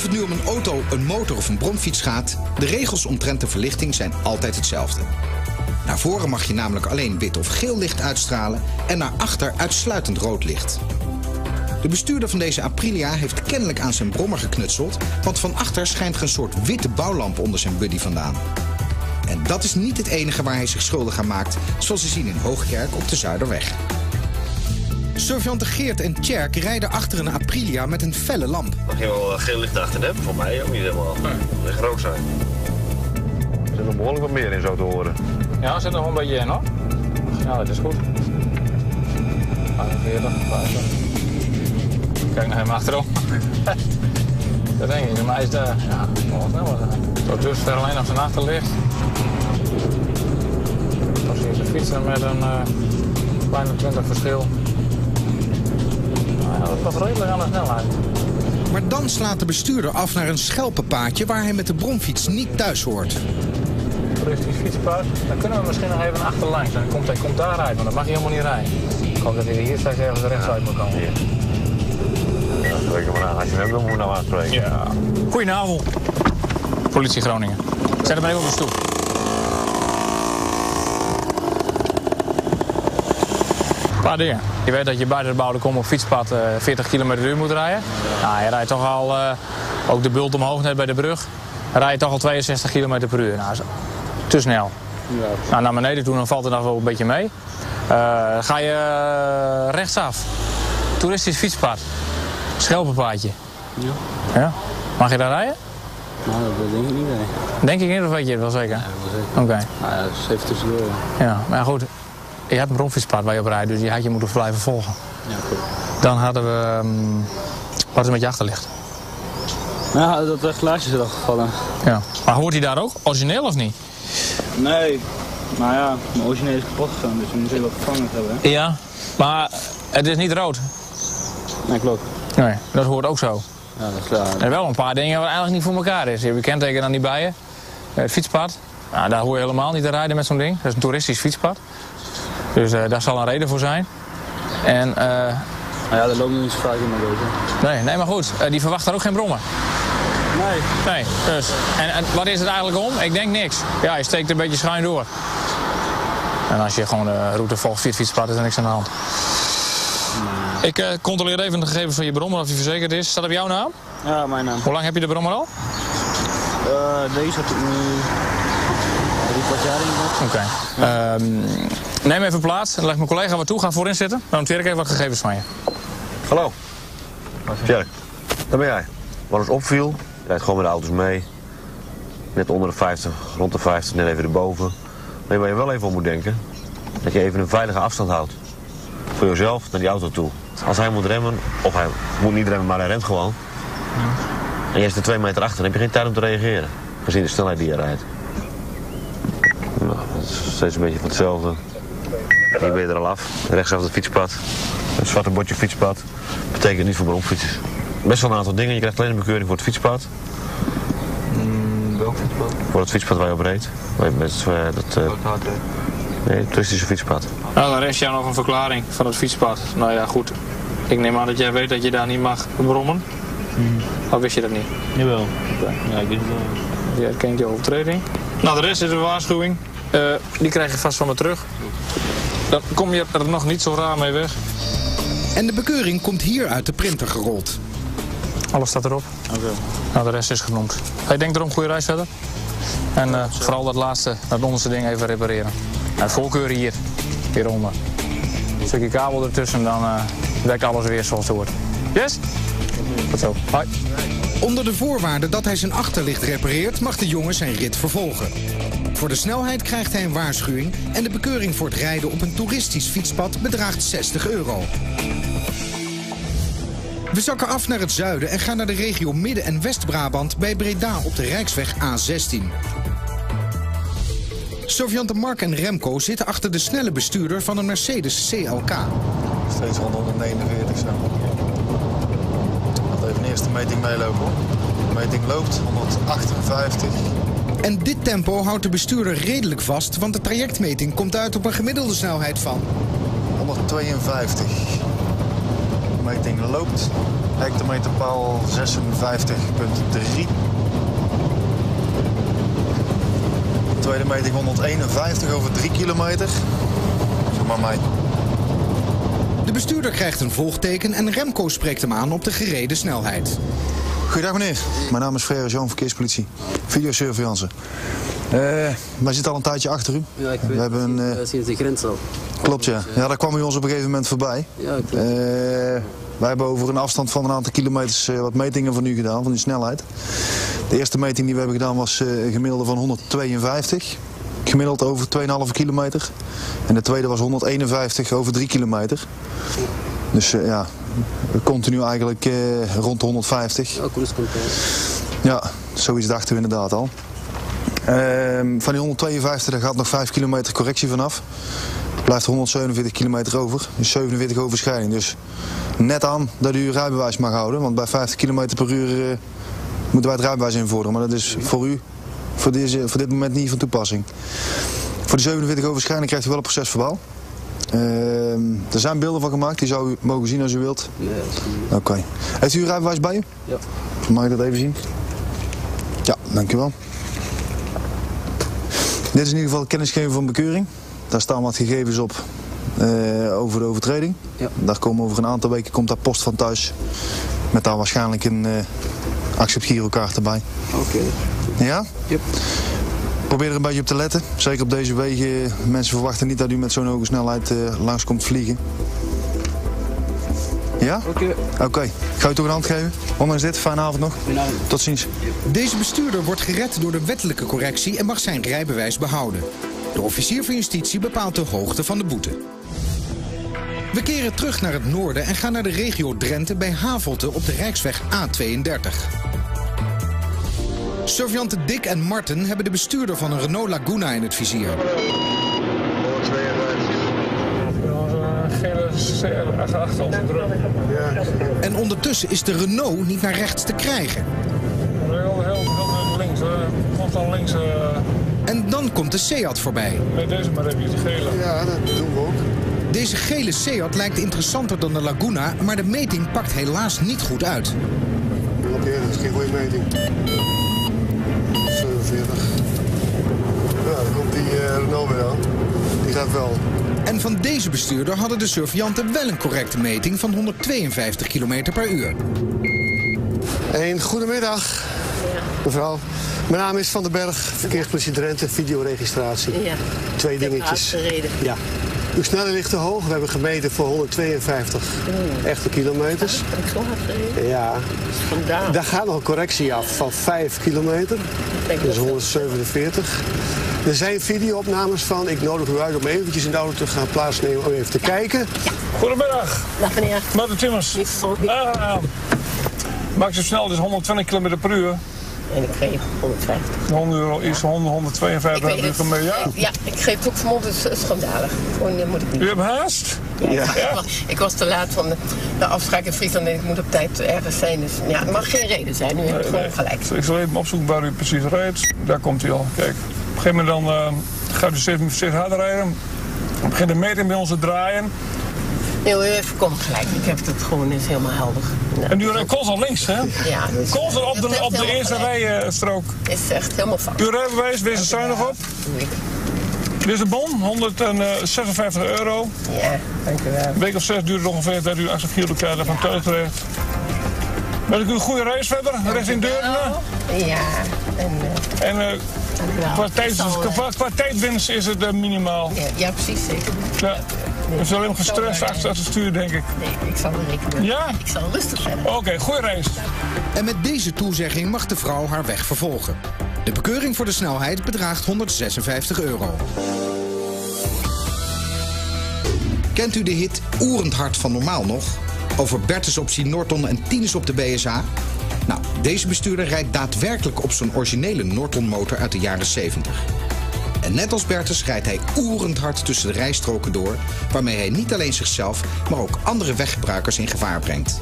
Of het nu om een auto, een motor of een bromfiets gaat, de regels omtrent de verlichting zijn altijd hetzelfde. Naar voren mag je namelijk alleen wit of geel licht uitstralen en naar achter uitsluitend rood licht. De bestuurder van deze Aprilia heeft kennelijk aan zijn brommer geknutseld, want van achter schijnt er een soort witte bouwlamp onder zijn buddy vandaan. En dat is niet het enige waar hij zich schuldig aan maakt, zoals we zien in Hoogkerk op de Zuiderweg. Surveillanten Geert en Tjerk rijden achter een Aprilia met een felle lamp. Mag je wel geel licht achter hebben? Voor mij ook niet helemaal. Het rook zijn. Er zit nog behoorlijk wat meer in zo te horen. Ja, er zit nog een beetje in hoor. Ja, dat is goed. 45, 50. Kijk naar hem achterom. dat denk ik, maar is de, ja, nog sneller zijn. Tot dusver alleen op zijn achterlicht. Zie je fietsen met een uh, bijna 20 verschil. Ja, dat is toch redelijk aan de snelheid. Maar dan slaat de bestuurder af naar een schelpenpaadje waar hij met de bromfiets niet thuis hoort. Toeristisch fietspad, dan kunnen we misschien nog even achterlangs. Dan komt hij komt daar rijden, maar dan mag hij helemaal niet rijden. Ik hoop dat hij hier straks ergens rechtsuit moet komen. Ja, maar aan. Als je hem dan moet je nou aanspreken. Ja. Goedenavond. Politie Groningen. Zet hem even op de stoel. Een paar dingen. Je weet dat je buiten de bouwde kom op fietspad uh, 40 km per uur moet rijden. Nou, je rijdt toch al, uh, ook de bult omhoog net bij de brug, rij je toch al 62 km per uur. Nou, te snel. Ja. Nou, naar beneden toe dan valt het nog wel een beetje mee. Uh, ga je rechtsaf. Toeristisch fietspad. Schelpenpaadje. Ja. ja. Mag je daar rijden? Nou, dat denk ik niet, nee. Denk ik niet, of weet je het wel zeker? Ja, wel zeker. Oké. Okay. Nou, ja, dat is even tussendoor. Ja, maar goed. Je hebt een bromfietspad waar je op rijdt, dus die had je moeten blijven volgen. Ja, goed. Dan hadden we... Um, wat is met je achterlicht? Nou, dat regulatie is er al gevallen. Ja. Maar hoort hij daar ook? Origineel of niet? Nee. Nou ja, mijn origineel is kapot gegaan, dus we moeten even vervangen hebben. Hè? Ja, maar het is niet rood. Nee, klopt. Nee, dat hoort ook zo. Ja, dat is klaar. Er wel een paar dingen waar eigenlijk niet voor elkaar is. Je hebt je kenteken dan niet bij je. Het fietspad, nou, daar hoor je helemaal niet te rijden met zo'n ding. Dat is een toeristisch fietspad. Dus uh, daar zal een reden voor zijn. En, uh, nou ja, dat loopt niet zo vaak in mijn deze. Nee, nee, maar goed, uh, die verwacht daar ook geen brommen. Nee. Nee, dus. En, en, wat is het eigenlijk om? Ik denk niks. Ja, je steekt er een beetje schuin door. En als je gewoon de route volgt het fietspad, is er niks aan de hand. Ik uh, controleer even de gegevens van je brommer of die verzekerd is. Staat op jouw naam? Ja, mijn naam. Hoe lang heb je de brommer al? Uh, deze heb ik nu drie kwart jaar in. Oké. Okay. Um, neem even plaats. Dan leg mijn collega wat toe. Ga voorin zitten. Dan noteer ik even wat gegevens van je. Hallo. Tjerk, daar ben jij. Wat ons opviel, je rijdt gewoon met de auto's mee. Net onder de 50, rond de 50, net even erboven. Maar waar je wel even op moet denken, dat je even een veilige afstand houdt. Voor jezelf naar die auto toe. Als hij moet remmen, of hij moet niet remmen, maar hij remt gewoon. Ja. En jij zit er twee meter achter, dan heb je geen tijd om te reageren. Gezien de snelheid die je rijdt. Nou, dat is steeds een beetje van hetzelfde. Hier ben je er al af. Rechtsaf het fietspad. Het zwarte bordje fietspad. Betekent niet voor bromfietsers. Best wel een aantal dingen. Je krijgt alleen een bekeuring voor het fietspad. Mm, welk fietspad? Voor het fietspad waar je op reed. Met, uh, dat, uh, nee, het toeristische fietspad. Nou, dan rest jou nog een verklaring van het fietspad. Nou ja, goed. Ik neem aan dat jij weet dat je daar niet mag brommen. Mm. Of wist je dat niet? Jawel. Ja, ik wist het wel. Je herkent je overtreding. Nou, de rest is een waarschuwing. Uh, die krijg je vast van me terug. Dan kom je er nog niet zo raar mee weg. En de bekeuring komt hier uit de printer gerold. Alles staat erop. Oké. Okay. Nou, de rest is genoemd. Hey, denk erom, goede reis verder. En uh, vooral dat laatste, dat onderste ding even repareren. En voorkeur hier, hieronder. Een stukje kabel ertussen, dan uh, werkt alles weer zoals het hoort. Yes? Goed zo. Hoi. Onder de voorwaarde dat hij zijn achterlicht repareert, mag de jongen zijn rit vervolgen. Voor de snelheid krijgt hij een waarschuwing en de bekeuring voor het rijden op een toeristisch fietspad bedraagt 60 euro. We zakken af naar het zuiden en gaan naar de regio Midden- en West-Brabant bij Breda op de Rijksweg A16. Sofiante Mark en Remco zitten achter de snelle bestuurder van een Mercedes CLK. Steeds rond 149 zo. Laat even de meting meelopen hoor. De meting loopt 158. En dit tempo houdt de bestuurder redelijk vast, want de trajectmeting komt uit op een gemiddelde snelheid van 152. meting loopt. Hectometerpaal 56,3. Tweede meting 151 over 3 kilometer. Zeg maar mij. De bestuurder krijgt een volgteken en Remco spreekt hem aan op de gereden snelheid. Goedendag meneer, mijn naam is Frère Jean, verkeerspolitie. Videosurveillance. Eh wij zitten al een tijdje achter u. Ja, ik We weet hebben een, het. eh, uh, sinds de grens al. Klopt ja. Ja, daar kwam u ons op een gegeven moment voorbij. Ja, klopt. Wij hebben over een afstand van een aantal kilometers wat metingen van u gedaan, van uw snelheid. De eerste meting die we hebben gedaan was een gemiddelde van 152. Gemiddeld over 2,5 kilometer. En de tweede was 151 over 3 kilometer. Dus ja, continu eigenlijk eh, rond de 150. Ja, zoiets dachten we inderdaad al. Ehm, van die 152 daar gaat nog 5 kilometer correctie vanaf. Blijft er 147 kilometer over. Dus 47 overschrijding. Dus net aan dat u uw rijbewijs mag houden. Want bij 50 kilometer per uur eh, moeten wij het rijbewijs invorderen. Maar dat is voor u voor, deze, voor dit moment niet van toepassing. Voor de 47 overschrijding krijgt u wel een procesverbaal. Ehm, er zijn beelden van gemaakt. Die zou u mogen zien als u wilt. Niet- Oké. Heeft u uw rijbewijs bij u? Ja. Mag ik dat even zien? Ja, dankjewel. Dit is in ieder geval kennisgeving van bekeuring. Daar staan wat gegevens op eh, over de overtreding. Ja. Daar komen over een aantal weken komt daar post van thuis. Met daar waarschijnlijk een eh accept girokaart erbij. Oké. Ja? Yep. Probeer er een beetje op te letten. Zeker op deze wegen. Mensen verwachten niet dat u met zo'n hoge snelheid eh, langs komt vliegen. Ja? Oké. Oké. Ik ga u toch een hand geven. Ondanks dit, fijne avond nog. Tot ziens. Deze bestuurder wordt gered door de wettelijke correctie en mag zijn rijbewijs behouden. De officier van justitie bepaalt de hoogte van de boete. We keren terug naar het noorden en gaan naar de regio Drenthe bij Havelte op de Rijksweg A32. Surveillanten Dick en Marten hebben de bestuurder van een Renault Laguna in het vizier. En ondertussen is de Renault niet naar rechts te krijgen. Heel, heel, heel links. Komt dan links En dan komt de Seat voorbij. met deze maar even, die gele. Ja, dat doen we ook. Deze gele Seat lijkt interessanter dan de Laguna, maar de meting pakt helaas niet goed uit. Oké, dat is geen goede meting. 47. Ja, dan komt die eh, Renault weer aan. Die gaat wel. En van deze bestuurder hadden de surveillanten wel een correcte meting van 152 km per uur. Een goedemiddag, mevrouw. Mijn naam is Van den Berg, verkeerspolitie Drenthe, videoregistratie. Ja. Twee dingetjes. Ja. Uw snelheid ligt te hoog. We hebben gemeten voor 152 echte kilometers. Ja, daar gaat nog een correctie af van 5 kilometer. Denk Dat is dat- 147. Er zijn videoopnames van. Ik nodig u uit om eventjes in de auto te gaan plaatsnemen om even te kijken. Goedemiddag, Dag meneer. Martin Timmers. Goed. Ah, max zo snel, dus 120 km per uur. En ik reed 150. 100 euro is 100, 152 Ik weet heb ik het. ermee, ja. Ik geef het ook vanmorgen, het is schandalig. Gewoon, dat moet ik niet. U hebt haast? Ja, Ik, was, ik was te laat van de, de afspraak in Friesland en ik moet op tijd ergens zijn. Dus ja, het mag geen reden zijn. Nu heb ik gewoon gelijk. Ik zal even opzoeken waar u precies rijdt. Daar komt hij al. Kijk, op een gegeven moment dan, eh, gaat u steeds, steeds harder rijden. Dan begint de meting bij ons te draaien. Nee, heeft kom gelijk. Ik heb het gewoon is helemaal helder. Ja, En u rijdt constant links, hè? Ja, dus- Constant op de, op de eerste rijstrook. Het is echt helemaal fout. Uw rijbewijs, wees er zuinig op. Dit is de bon, 156 euro. Ja, dank u wel. Een week of zes duurt het ongeveer dat u achter kilometer van thuis terecht. Wens ik u een goede reis verder, richting Deurne. Ja, en eh, En eh, qua, eh, tijdwinst is het eh, minimaal. ja, ja, precies, zeker. Ja. U is alleen gestrest achter het stuur, denk ik. Nee, ik zal er rekening mee. Ja? Ik zal rustig zijn. Oké, goede reis. En met deze toezegging mag de vrouw haar weg vervolgen. De bekeuring voor de snelheid bedraagt 156 euro. Kent u de hit Oerend Hart van Normaal nog? Over Bertus op zijn Norton en Tinus op de BSA? Nou, deze bestuurder rijdt daadwerkelijk op zo'n originele Norton motor uit de jaren 70. En net als Bertus rijdt hij oerend hard tussen de rijstroken door... waarmee hij niet alleen zichzelf, maar ook andere weggebruikers in gevaar brengt.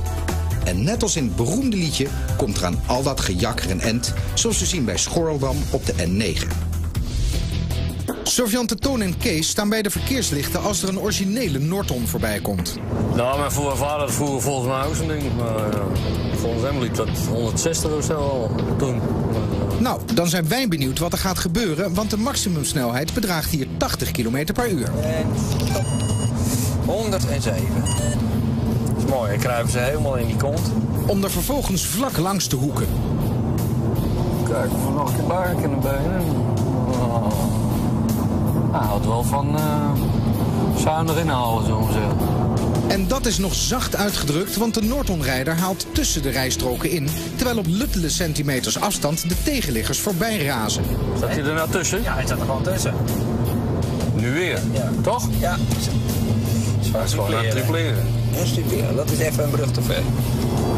En net als in het beroemde liedje komt er aan al dat gejakker en end... zoals we zien bij Schorldam op de N9. Sofjan Toon en Kees staan bij de verkeerslichten als er een originele Norton voorbij komt. Nou, mijn vader vroeger volgens mij ook ding. Maar ja, volgens hem liep dat 160 of zo al toen. Nou, dan zijn wij benieuwd wat er gaat gebeuren, want de maximumsnelheid bedraagt hier 80 km per uur. En stop. 107. Dat is mooi, dan kruipen ze helemaal in die kont. Om er vervolgens vlak langs te hoeken. Kijk of we nog een keer bij kunnen benen. Oh. Hij houdt wel van eh zuinig inhalen, zeggen. En dat is nog zacht uitgedrukt, want de Norton-rijder haalt tussen de rijstroken in... terwijl op luttele centimeters afstand de tegenliggers voorbij razen. Staat hij er nou tussen? Ja, hij zat er gewoon tussen. Nu weer. Ja. Toch? Ja. Zwaar Dat is gewoon aan het tripleren. Ja. Dat is even een brug te ver.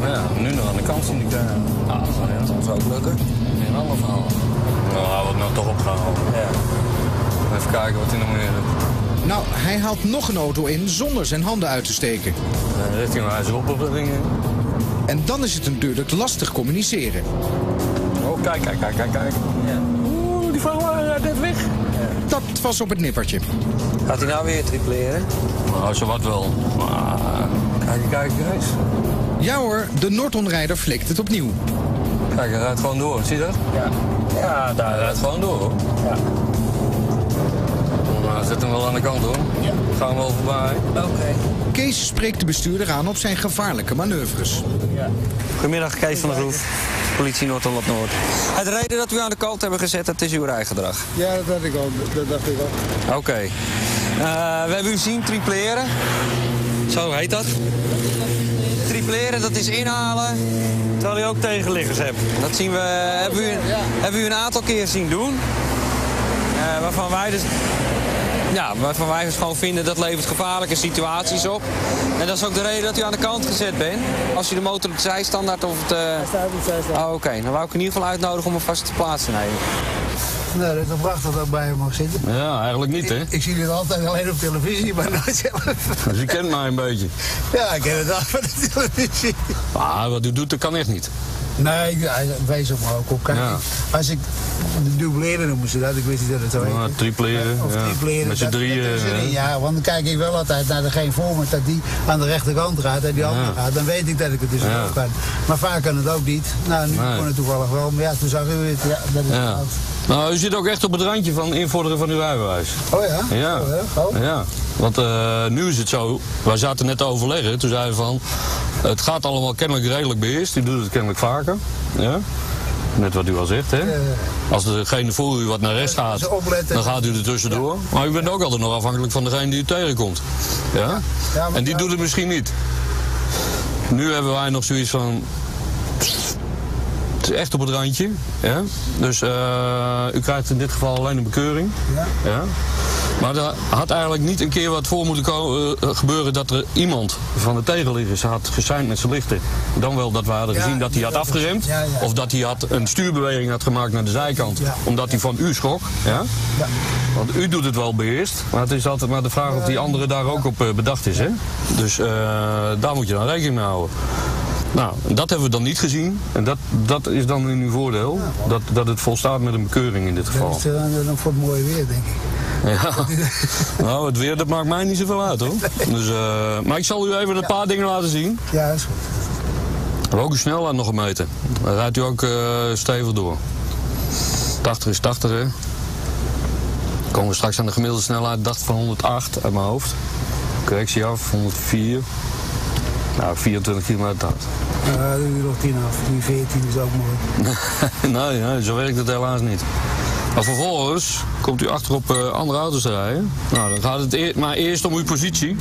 Ja, nu nog aan de kant zien die krijgen. Ah, dat zal ons ook lukken. Een ander verhaal. Nou, hij wordt nou toch opgehaald. Ja. Even kijken wat hij nog meer doet. Nou, hij haalt nog een auto in zonder zijn handen uit te steken. Eh, Richting IJzeropperdingen. En dan is het natuurlijk lastig communiceren. Oh, kijk, kijk, kijk, kijk, kijk. Oeh, die vrachtwagen rijdt net weg. Dat was op het nippertje. Gaat hij nou weer tripleren? Nou, zo wat wel. Maar, kijk, kijk, kijk. Ja hoor, de Norton-rijder flikt het opnieuw. Kijk, hij rijdt gewoon door. Zie je dat? Ja. Ja, daar. Rijdt gewoon door, hoor. Ja. Zet hem wel aan de kant, hoor. Ja. Gaan we wel voorbij. Oké. Kees spreekt de bestuurder aan op zijn gevaarlijke manoeuvres. Goedemiddag, Kees van der Groef. Politie Noord-Holland-Noord. Het reden dat we u aan de kant hebben gezet, dat is uw rijgedrag. Ja, dat dacht ik al. Dat dacht ik al. Oké. Eh, we hebben u zien tripleren. Zo heet dat. Tripleren, dat is inhalen. Terwijl u ook tegenliggers hebt. Dat zien we, hebben, we u, hebben we u een aantal keer zien doen. Eh, waarvan wij dus ja, waarvan wij gewoon vinden dat levert gevaarlijke situaties op. En dat is ook de reden dat u aan de kant gezet bent. Als u de motor op de zijstandaard of het... eh, Oh, Oké, dan wou ik in ieder geval uitnodigen om hem vast te plaatsen te nemen. Nou, dat is toch prachtig dat ik bij hem mag zitten. Ja, eigenlijk niet, hè? Ik zie dit altijd alleen op televisie, maar nooit zelf. Dus je kent mij een beetje. Ja, ik ken het al van de televisie. Ah, wat u doet, dat kan echt niet. Nee, ik- wees op me ook op. Kijk, Ja. als ik de dubleren noemen ze dat, ik wist niet dat het zo heet. Ah, tripleren, Of ja. tripleren. Met z'n drieën? Ja, want dan kijk ik wel altijd naar degene voor me, dat die aan de rechterkant gaat en die andere gaat. Dan weet ik dat ik het dus Ja. ook kan. Maar vaak kan het ook niet. Nou, nu Nee. kon het toevallig wel. Maar ja, toen zag u het. Ja, dat is Ja. fout. Nou, u zit ook echt op het randje van invorderen van uw rijbewijs. Oh ja? Ja. Oh. Ja, want eh, nu is het zo, wij zaten net te overleggen, toen zeiden we van, het gaat allemaal kennelijk redelijk beheerst, u doet het kennelijk vaker. Ja? Net wat u al zegt, hè? Als degene voor u wat naar rechts gaat, ze opletten. dan gaat u er tussendoor. Maar u bent ook altijd nog afhankelijk van degene die u tegenkomt. Ja? En die doet het misschien niet. Nu hebben wij nog zoiets van, het is echt op het randje. Ja? Dus eh, u krijgt in dit geval alleen een bekeuring. Ja. Ja? Maar er had eigenlijk niet een keer wat voor moeten ko- eh, gebeuren dat er iemand van de tegenliggers had gesigned met zijn lichten. Dan wel dat we hadden Ja, gezien dat hij had afgeremd. Of dat hij had een stuurbeweging had gemaakt naar de zijkant. Omdat hij van u schrok. Ja? Ja. Want u doet het wel beheerst. Maar het is altijd maar de vraag of die andere daar ook op eh, bedacht is. Hè? Dus eh, daar moet je dan rekening mee houden. Nou, dat hebben we dan niet gezien. En dat, dat is dan in uw voordeel. Dat, dat het volstaat met een bekeuring in dit Dat geval. is eh, dan voor het mooie weer, denk ik. Ja. Nou, het weer dat maakt mij niet zoveel uit hoor. Dus, eh, maar ik zal u even een paar dingen laten zien. Ja, dat is goed. We hebben ook uw snelheid nog gemeten. Dan rijdt u ook eh, stevig door. 80 is 80 hè. Dan komen we straks aan de gemiddelde snelheid. dacht van 108 uit mijn hoofd. Correctie af, 104. Nou, 24 kilometer hard. Uh, doe je nog 10 af. Die 14 is ook mooi. nee, nee, zo werkt het helaas niet. Maar vervolgens komt u achter op eh, andere auto's te rijden. Nou, dan gaat het maar eerst om uw positie.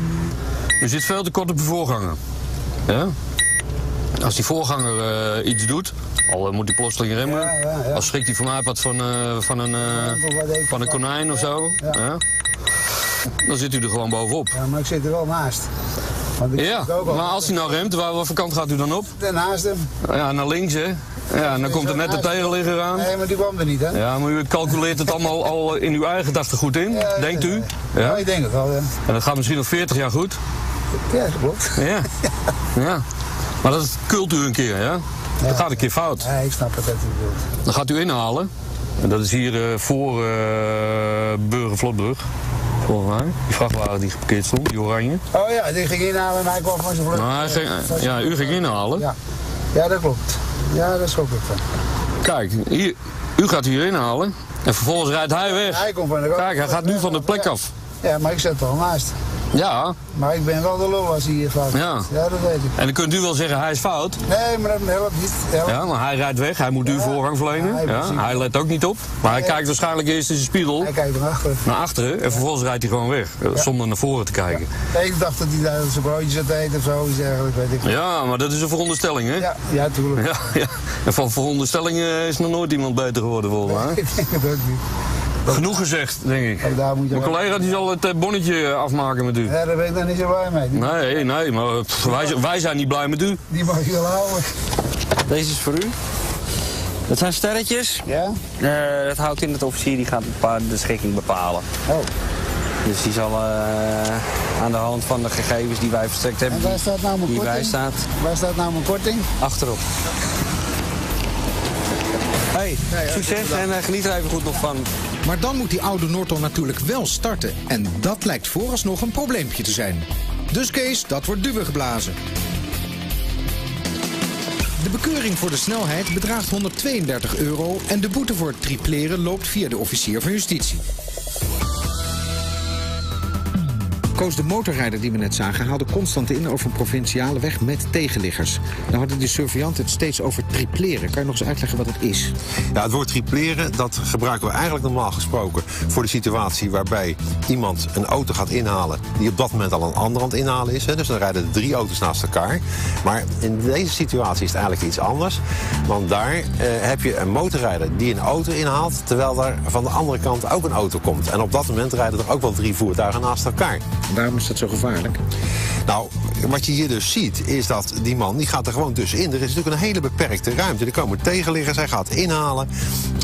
U zit veel te kort op uw voorganger. Ja? Als die voorganger eh, iets doet, al eh, moet hij plotseling remmen. Ja, ja, ja. Als schrikt hij van mij wat van, van, een, van een konijn of zo. Ja. Ja? Dan zit u er gewoon bovenop. Ja, maar ik zit er wel naast. Ja, maar als hij nou remt, waar, welke kant gaat u dan op? Daarnaast hem. Ja, naar links hè. Ja, en dan komt er net de tegenligger aan. Nee, maar die kwam er niet, hè? Ja, maar u calculeert het allemaal al in uw eigen gedachtegoed in, Ja, denkt u? Ja, Ja? ik denk het wel, ja. En dat gaat misschien nog 40 jaar goed. Ja, dat klopt. Ja. ja. Maar dat kult u een keer, ja? Dat gaat een keer fout. Ja, ik snap het dat u wilt. Dan gaat u inhalen. En dat is hier eh, voor uh, Burgervlotbrug. Volgens mij. Die vrachtwagen die geparkeerd stond, die oranje. Oh ja, die ging inhalen en hij kwam van zijn vlucht. Nou, hij ging, ja, u ging inhalen. Ja. ja, dat klopt. Ja, dat is ook van. Kijk, hier, u gaat hier inhalen en vervolgens rijdt hij weg. Hij komt van de Kijk, hij gaat nu van de plek af. Ja, maar ik zit er al naast. Ja. Maar ik ben wel de lul als hij hier fout Ja. ja, dat weet ik. En dan kunt u wel zeggen hij is fout. Nee, maar dat helpt niet. Helpt. Ja, maar hij rijdt weg, hij moet u Ja. voorrang verlenen. Ja, hij let ook niet op. Maar hij Nee. kijkt waarschijnlijk eerst in zijn spiegel Hij kijkt naar achteren. naar achteren en vervolgens rijdt hij gewoon weg. Zonder naar voren te kijken. Nee, ik dacht dat hij daar zijn broodjes had eten of zo, dergelijks, weet ik. Ja, maar dat is een veronderstelling, hè? Ja, ja, tuurlijk. Ja, ja. En van veronderstellingen is nog nooit iemand beter geworden, volgens mij. ik denk het ook niet. Genoeg gezegd, denk ik. Kijk, daar moet je Mijn collega die zal het eh, bonnetje afmaken met u. Ja, daar ben ik dan niet zo blij mee. Die, Nee, nee, maar pff, wij, wij zijn niet blij met u. die mag je wel houden. Deze is voor u. Dat zijn sterretjes. Ja? Eh, dat houdt in dat de officier die gaat de schikking bepalen. Oh. Dus die zal eh, aan de hand van de gegevens die wij verstrekt hebben, En waar staat nou mijn die korting? wij staat, Waar staat nou mijn korting? achterop. Hey, succes en eh, geniet er even goed nog van. Maar dan moet die oude Norton natuurlijk wel starten. En dat lijkt vooralsnog een probleempje te zijn. Dus Kees, dat wordt duwen geblazen. De bekeuring voor de snelheid bedraagt 132 euro... en de boete voor het tripleren loopt via de officier van justitie. Koos, de motorrijder die we net zagen, haalde constant in over een provinciale weg met tegenliggers. Nou hadden de surveillanten het steeds over tripleren. Kan je nog eens uitleggen wat het is? Ja, het woord tripleren, dat gebruiken we eigenlijk normaal gesproken voor de situatie waarbij iemand een auto gaat inhalen die op dat moment al een ander aan het inhalen is. Dus dan rijden er drie auto's naast elkaar. Maar in deze situatie is het eigenlijk iets anders. Want daar eh, heb je een motorrijder die een auto inhaalt, terwijl er van de andere kant ook een auto komt. En op dat moment rijden er ook wel drie voertuigen naast elkaar. Waarom is dat zo gevaarlijk? Nou, wat je hier dus ziet, is dat die man die gaat er gewoon tussenin. Er is natuurlijk een hele beperkte ruimte. Er komen tegenliggers, hij gaat inhalen.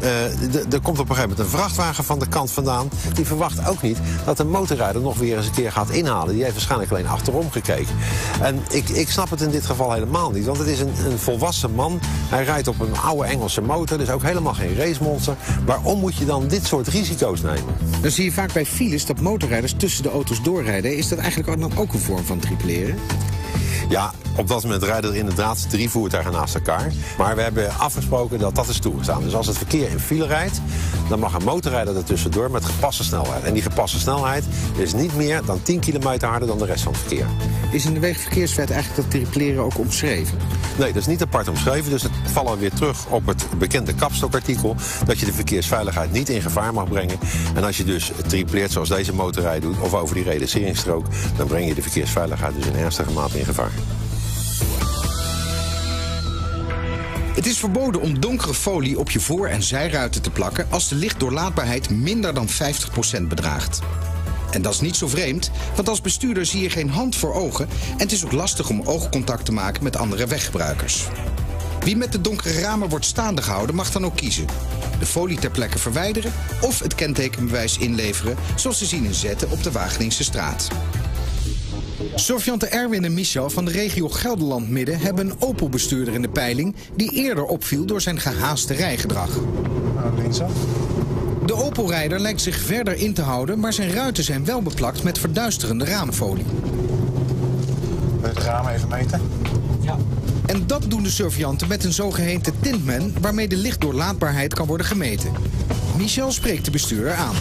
Eh, er komt op een gegeven moment een vrachtwagen van de kant vandaan. Die verwacht ook niet dat de motorrijder nog weer eens een keer gaat inhalen. Die heeft waarschijnlijk alleen achterom gekeken. En ik, ik snap het in dit geval helemaal niet. Want het is een, een volwassen man. Hij rijdt op een oude Engelse motor. Dus ook helemaal geen racemonster. Waarom moet je dan dit soort risico's nemen? Dan zie je vaak bij files dat motorrijders tussen de auto's doorrijden. Is dat eigenlijk ook een vorm van tripleren? Ja, op dat moment rijden er inderdaad drie voertuigen naast elkaar. Maar we hebben afgesproken dat dat is toegestaan. Dus als het verkeer in file rijdt, dan mag een motorrijder er tussendoor met gepaste snelheid. En die gepaste snelheid is niet meer dan 10 kilometer harder dan de rest van het verkeer. Is in de wegenverkeerswet eigenlijk dat tripleren ook omschreven? Nee, dat is niet apart omschreven. Dus het vallen we weer terug op het bekende kapstokartikel. Dat je de verkeersveiligheid niet in gevaar mag brengen. En als je dus tripleert zoals deze motorrijder doet, of over die reduceringsstrook, dan breng je de verkeersveiligheid dus in ernstige mate in gevaar. Het is verboden om donkere folie op je voor- en zijruiten te plakken als de lichtdoorlaatbaarheid minder dan 50% bedraagt. En dat is niet zo vreemd, want als bestuurder zie je geen hand voor ogen en het is ook lastig om oogcontact te maken met andere weggebruikers. Wie met de donkere ramen wordt staande gehouden mag dan ook kiezen. De folie ter plekke verwijderen of het kentekenbewijs inleveren, zoals te zien in Zetten op de Wageningse straat. Surveillanten Erwin en Michel van de regio Gelderland-Midden hebben een Opel-bestuurder in de peiling die eerder opviel door zijn gehaaste rijgedrag. De Opel-rijder lijkt zich verder in te houden, maar zijn ruiten zijn wel beplakt met verduisterende raamfolie. Het raam even meten. Ja. En dat doen de surveillanten met een zogeheten tintman waarmee de lichtdoorlaatbaarheid kan worden gemeten. Michel spreekt de bestuurder aan.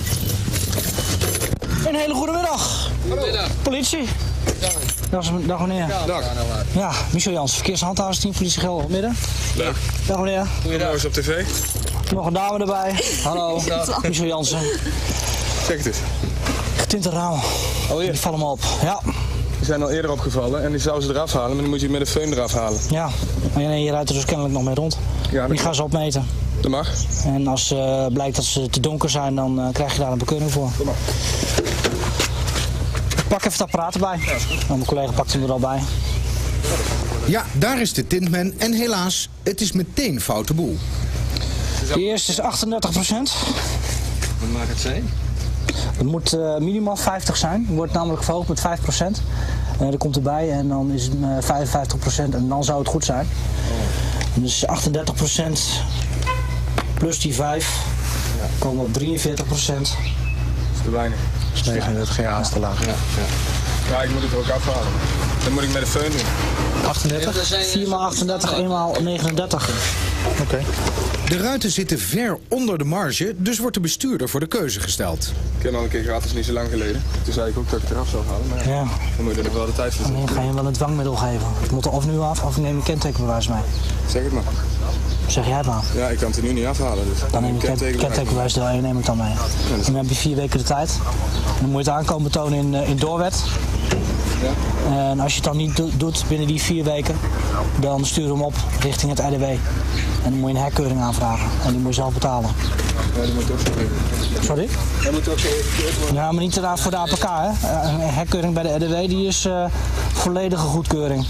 Een hele goede middag. Goedemiddag. Politie. Dag, dag meneer. Dag. Ja, Michel Jans, verkeershandhavingsteam, politie Gelderland Midden. Leuk. Dag meneer. Goeiedag. eens op tv. Nog een dame erbij. Hallo. Dag. Michel Jansen. Zeg het eens. Getinte raam. Oh Die vallen me op. Ja. Die zijn al eerder opgevallen en die zouden ze eraf halen, maar dan moet je met een föhn eraf halen. Ja. Maar nee, je rijdt er dus kennelijk nog mee rond. Ja, Die gaan ze opmeten. Dat mag. En als eh, blijkt dat ze te donker zijn, dan eh, krijg je daar een bekeuring voor. Ik pak even het apparaat erbij. Nou, mijn collega pakt hem er al bij. Ja, daar is de tintman en helaas, het is meteen foute boel. De eerste is 38 procent. Wat maakt het zijn? Het moet eh, minimaal 50 zijn. Het wordt namelijk verhoogd met 5 procent. Eh, dat komt erbij en dan is het eh, 55 procent en dan zou het goed zijn. Dus 38 procent plus die 5 Komen we op 43 procent. Dat is te weinig. Dat is 39 jaar is te laag. Ja, ja. ja, ik moet het er ook afhalen. Dan moet ik met de föhn doen. 38? 4 x 38, 1 x 39. Oké. De ruiten zitten ver onder de marge, dus wordt de bestuurder voor de keuze gesteld. Ik heb al een keer gehad, dat is niet zo lang geleden. Toen zei ik ook dat ik het eraf zou halen, maar ja, dan moet je er nog wel de tijd voor Dan ga je hem wel een dwangmiddel geven. Het moet er of nu af of ik neem een kentekenbewijs mee. Zeg het maar. Zeg jij het maar. Ja, ik kan het er nu niet afhalen, dus Dan neem ik kenteken- kentekenbewijs erbij, neem ik dan mee. En dan heb je vier weken de tijd. En dan moet je het aankomen tonen in, eh, in doorwet. En als je het dan niet do- doet binnen die vier weken, dan stuur hem op richting het RDW. En dan moet je een herkeuring aanvragen. En die moet je zelf betalen. Ja, die moet ook zo even. Sorry? Dat moet ook zo even. Ja, maar niet voor de APK. Hè. Eh, Een herkeuring bij de RDW die is eh, volledige goedkeuring.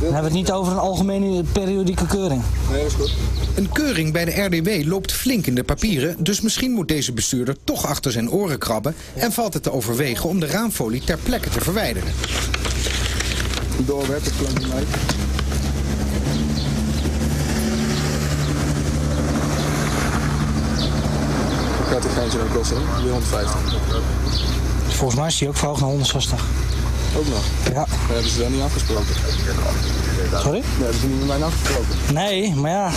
Dan hebben we het niet over een algemene periodieke keuring. Nee, dat is goed. Een keuring bij de RDW loopt flink in de papieren, dus misschien moet deze bestuurder toch achter zijn oren krabben en valt het te overwegen om de raamfolie ter plekke te verwijderen. Doorwet, dat klinkt niet mee. Wat gaat die geintje nou kosten? hè? Die 150. Volgens mij is die ook verhoogd naar 160. Ook nog? Ja. Dat hebben ze dan niet afgesproken. Sorry? Dat hebben ze niet met mij afgesproken. Nee, maar ja.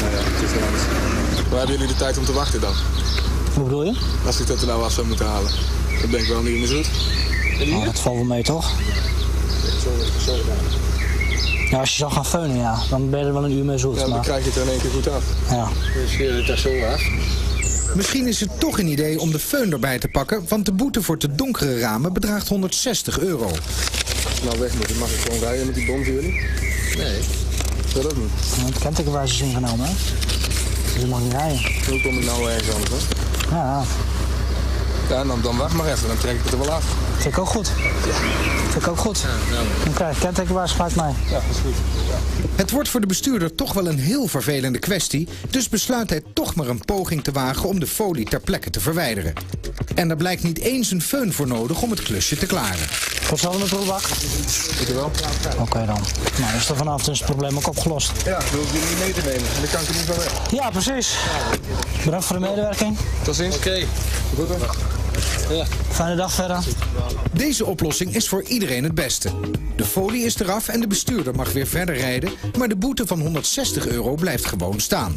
Nou ja, het is wel anders. Waar hebben jullie de tijd om te wachten dan? Hoe bedoel je? Als ik dat er nou af zou moeten halen. Dat ben ik wel niet meer zoet. Oh, dat valt wel mee, toch? Sorry, sorry. Ja, als je zou gaan feunen, ja, dan ben je er wel een uur mee zoet. Ja, dan maar, krijg je het er in één keer goed af. ja. Dan scheer je het daar zo af. Misschien is het toch een idee om de föhn erbij te pakken, want de boete voor te donkere ramen bedraagt 160 euro. Nou weg moeten, mag ik gewoon rijden met die bom voor jullie? Nee. Dat ook niet. Het kentekenbewijs is ingenomen, hè? Dus je mag niet rijden. Hoe kom ik nou ergens anders, hè? Ja, Ja, dan, dan wacht maar even, dan trek ik het er wel af. Vind ik ook goed. Vind ik ook goed. Dan krijg gelijk mee. Ja, dat is goed. Het wordt voor de bestuurder toch wel een heel vervelende kwestie, dus besluit hij toch maar een poging te wagen om de folie ter plekke te verwijderen. En er blijkt niet eens een föhn voor nodig om het klusje te klaren. Tot zo met de prullenbak? Ik wel. Oké dan. Nou, is er vanaf dus het probleem ook opgelost. Ja, dan hoef je niet mee te nemen. Dan kan ik er niet van weg. Ja, precies. Bedankt voor de medewerking. Tot ziens. Oké. Goed hoor. Ja. Fijne dag verder. Deze oplossing is voor iedereen het beste. De folie is eraf en de bestuurder mag weer verder rijden, maar de boete van 160 euro blijft gewoon staan.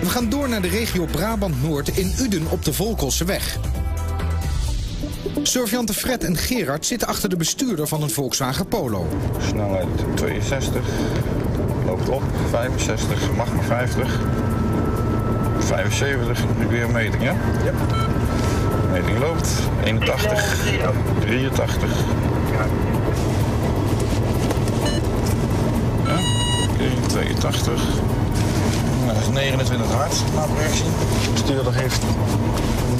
We gaan door naar de regio Brabant-Noord in Uden op de Volkosseweg. Surveillanten Fred en Gerard zitten achter de bestuurder van een Volkswagen Polo. Snelheid 62. Loopt op. 65. Mag maar 50. 75. Nu weer een meting, ja? Ja. Meting loopt. 81. 83. Ja. Oké, 82. Nou, dat is 29 hard, naar projectie. De bestuurder heeft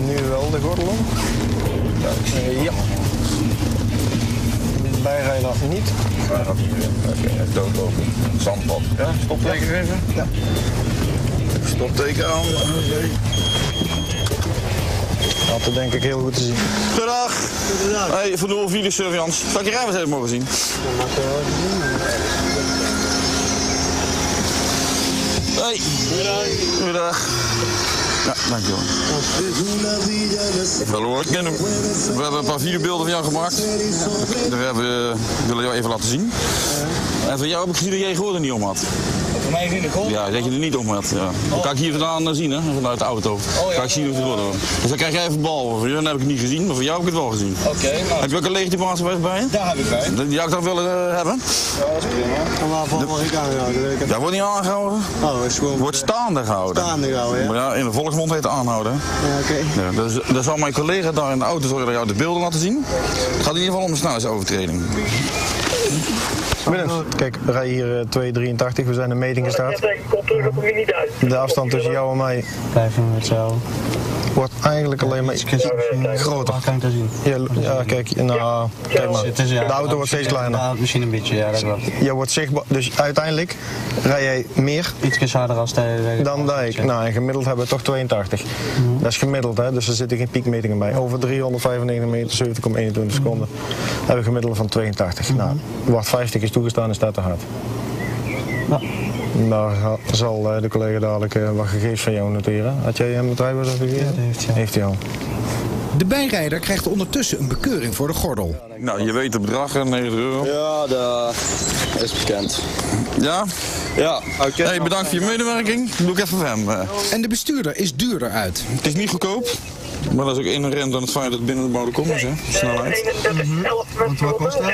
nu wel de gordel om. Ja. Bijrijden niet. Dat niet. Oké, okay, doodlopen. Zandpad. Ja, stopteken even. Ja. Stopteken aan. Dat is denk ik heel goed te zien. Goedendag. Hey, van de Ville Surveillance. Zal ik je rijbewijs even mogen zien? Hey. Goedendag. Ja, dankjewel. Hallo hoor, ik ken hem. We hebben een paar videobeelden van jou gemaakt. Daar hebben we, willen jou even laten zien. En van jou heb ik gezien dat jij je gordel niet om had. In de? Ja, dat je er niet om had. Ja. Dat kan ik hier vandaan eh, zien, hè, vanuit de auto. kan ik zien hoe het wordt. hoor. Dus dan krijg jij even een bal. Voor jou heb ik het niet gezien, maar voor jou heb ik het wel gezien. Oké, nou. Heb je ook een legitimatiebewijs bij je? Daar heb ik bij. Die zou ik dan willen eh, hebben? Ja, dat is prima. En waarvoor word ik aangehouden? Dat wordt niet aangehouden. Oh, dat is gewoon... Wordt staande gehouden. Staande gehouden, ja. Maar ja, in de volksmond heet het aanhouden. Ja, oké. Ja, dus, dan zal mijn collega daar in de auto zorgen dat jou de beelden laten zien. Het gaat in ieder geval om een snelheidsovertreding. Kijk, we rijden hier eh, 2,83. We zijn de meting gestart. De afstand tussen jou en mij wordt eigenlijk alleen maar groter. Kan ik dat zien? Ja, kijk, nou, kijk maar. Het is, ja, De auto wordt steeds kleiner. Ja, misschien een beetje, ja, dat klopt. Je wordt zichtbaar, dus uiteindelijk rij jij meer Iets harder als de... dan ik. Nou, en gemiddeld hebben we toch 82. Dat is gemiddeld, hè, dus er zitten geen piekmetingen bij. Over 395 meter, 7,21 seconden, hebben we gemiddeld van 82. Nou, waar 50 is toegestaan, is dat te hard. Daar ga- zal eh, de collega dadelijk eh, wat gegevens van jou noteren. Had jij hem het rijbewijs al gegeven? Ja, dat heeft hij. Heeft hij al. De bijrijder krijgt ondertussen een bekeuring voor de gordel. Nou, je weet het bedrag, hè, 90 euro. Ja, dat is bekend. Ja? Ja. Hey, bedankt voor je medewerking. Doe ik even voor hem. eh. En de bestuurder is duurder uit. Het is niet goedkoop, maar dat is ook inherent aan het feit dat het binnen de bouwde kom is, hè? Snelheid. Want wat kost dat?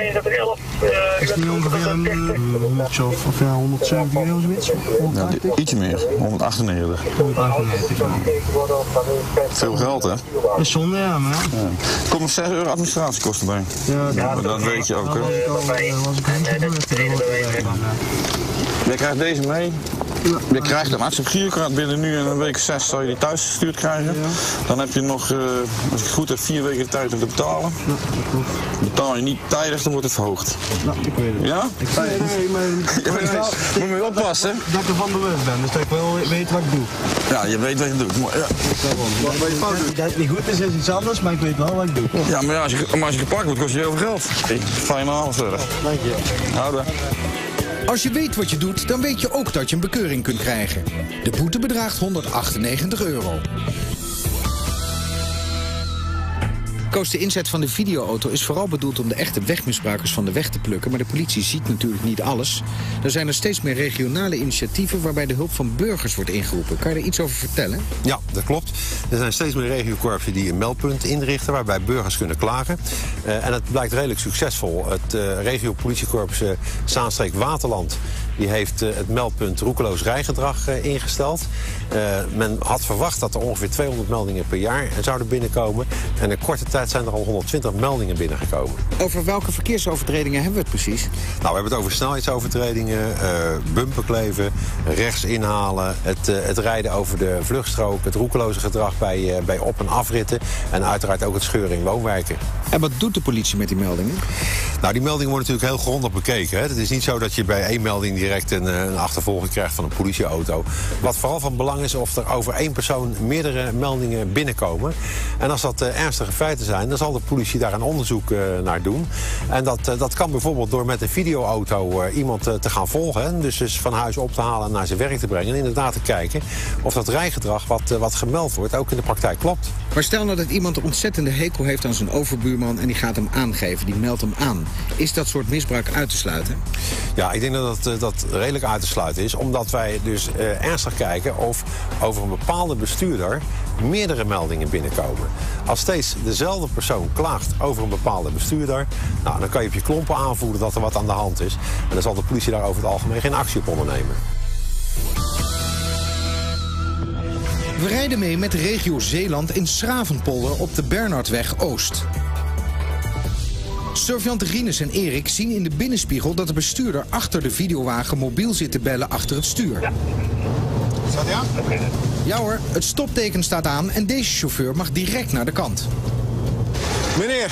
Is die ongeveer een eh, honderdje of, of ja, 170 euro zoiets? Ja, di- ietsje meer, 198. 198 euro. Veel geld, hè? Dat is zonde, ja, maar. Ja. Er komen 6 euro administratiekosten bij. Ja, Maar dat weet je ook, hè? eh, was ik eh, ik zeggen. Je krijgt deze mee. Je krijgt hem. Als je gierkaart binnen nu en een week zes zou je die thuis gestuurd krijgen. Dan heb je nog, eh, als ik het goed heb, vier weken de tijd om te betalen. Betaal je niet tijdig, dan wordt het verhoogd. Nou, ik weet het. Ja? Ik weet het. Nee, maar Moet je oppassen. Dat ik ervan bewust ben, dus dat ik wel weet wat ik doe. Ja, je weet wat je doet. Maar, ja. Dat het niet goed is, is iets anders, maar ik weet wel wat ik doe. Ja, maar ja, als je, maar als je gepakt wordt, kost je heel veel geld. Hey, fijne avond verder. Dank je. Houden. Als je weet wat je doet, dan weet je ook dat je een bekeuring kunt krijgen. De boete bedraagt 198 euro. Koos, de inzet van de videoauto is vooral bedoeld om de echte wegmisbruikers van de weg te plukken. Maar de politie ziet natuurlijk niet alles. Er zijn er steeds meer regionale initiatieven waarbij de hulp van burgers wordt ingeroepen. Kan je er iets over vertellen? Ja, dat klopt. Er zijn steeds meer regiokorpsen die een meldpunt inrichten waarbij burgers kunnen klagen. Eh, en het blijkt redelijk succesvol. Het eh regiopolitiekorps eh Zaanstreek Waterland die heeft eh, het meldpunt roekeloos rijgedrag eh, ingesteld. Eh, men had verwacht dat er ongeveer 200 meldingen per jaar zouden binnenkomen. En in korte tijd zijn er al 120 meldingen binnengekomen. Over welke verkeersovertredingen hebben we het precies? Nou, we hebben het over snelheidsovertredingen, bumperkleven, rechts inhalen, het, het rijden over de vluchtstrook, het roekeloze gedrag bij, bij op- en afritten en uiteraard ook het scheuren in woonwijken. En wat doet de politie met die meldingen? Nou, die meldingen worden natuurlijk heel grondig bekeken. Hè. Het is niet zo dat je bij één melding direct een, eh, een achtervolging krijgt van een politieauto. Wat vooral van belang is of er over één persoon meerdere meldingen binnenkomen. En als dat eh, ernstige feiten zijn, dan zal de politie daar een onderzoek eh, naar doen. En dat, dat kan bijvoorbeeld door met een videoauto iemand te gaan volgen. Hè. Dus, dus van huis op te halen en naar zijn werk te brengen. En inderdaad te kijken of dat rijgedrag wat, wat gemeld wordt ook in de praktijk klopt. Maar stel nou dat iemand een ontzettende hekel heeft aan zijn overbuurman en die gaat hem aangeven, die meldt hem aan. Is dat soort misbruik uit te sluiten? Ja, ik denk dat dat, dat redelijk uit te sluiten is. Omdat wij dus eh, ernstig kijken of over een bepaalde bestuurder meerdere meldingen binnenkomen. Als steeds dezelfde persoon klaagt over een bepaalde bestuurder... Nou, dan kan je op je klompen aanvoeren dat er wat aan de hand is. En dan zal de politie daar over het algemeen geen actie op ondernemen. We rijden mee met regio Zeeland in Schravenpolder op de Bernhardweg Oost. Sergeant Rinus en Erik zien in de binnenspiegel dat de bestuurder achter de videowagen mobiel zit te bellen achter het stuur. Staat hij aan? Ja hoor, het stopteken staat aan en deze chauffeur mag direct naar de kant. Meneer,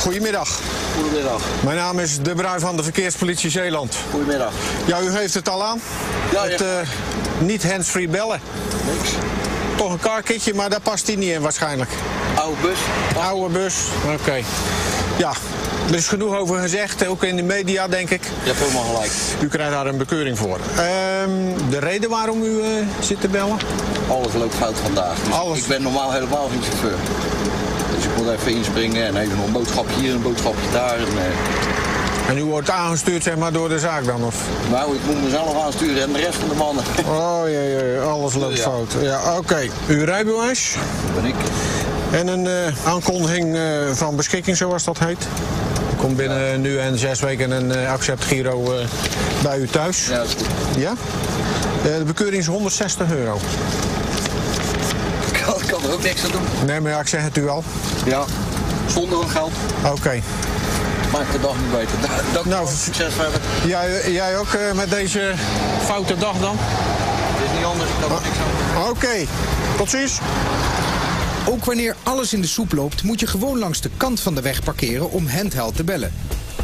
goedemiddag. Goedemiddag. Mijn naam is De Bruin van de Verkeerspolitie Zeeland. Goedemiddag. Ja, u heeft het al aan. Ja, het ja. eh, niet handsfree bellen. Niks. Toch een karkitje, maar daar past hij niet in waarschijnlijk. Oude bus. Oude bus, oké. Ja, er is genoeg over gezegd, ook in de media denk ik. Je hebt helemaal gelijk. U krijgt daar een bekeuring voor. Ehm, de reden waarom u eh, zit te bellen? Alles loopt fout vandaag. Dus Alles. Ik ben normaal helemaal geen chauffeur. Dus ik moet even inspringen en even nog een boodschapje hier, een boodschapje daar. En, eh, En u wordt aangestuurd zeg maar, door de zaak dan? Of? nou, ik moet mezelf aansturen en de rest van de mannen. Oh jee, jee, alles loopt Ja. fout. Ja, oké. Uw rijbewijs? Dat ben ik. En een eh, aankondiging eh, van beschikking, zoals dat heet. Komt binnen nu en zes weken een eh, accept Giro eh, bij u thuis. Ja, dat is goed. Ja? Eh, de bekeuring is 160 euro. Ik kan, ik kan er ook niks aan doen. Nee, maar ja, ik zeg het u al. Ja, zonder een geld Oké. maakt de dag niet beter. Da- Dank Nou, succes verder. Jij, jij ook eh, met deze foute dag dan? Het is niet anders, ik kan er niks aan. Oké. Tot ziens. Ook wanneer alles in de soep loopt, moet je gewoon langs de kant van de weg parkeren om handheld te bellen.